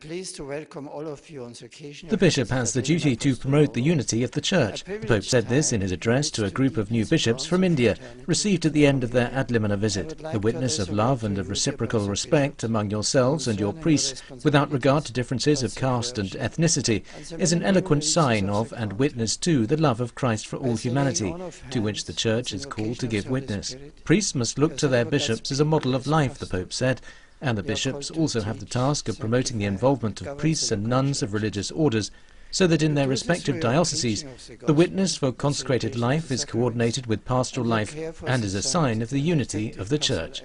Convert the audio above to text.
The bishop has the duty to promote the unity of the church. The Pope said this in his address to a group of new bishops from India, received at the end of their ad limina visit. The witness of love and of reciprocal respect among yourselves and your priests, without regard to differences of caste and ethnicity, is an eloquent sign of and witness to the love of Christ for all humanity, to which the church is called to give witness. Priests must look to their bishops as a model of life, the Pope said, and the bishops also have the task of promoting the involvement of priests and nuns of religious orders so that in their respective dioceses the witness for consecrated life is coordinated with pastoral life and is a sign of the unity of the Church.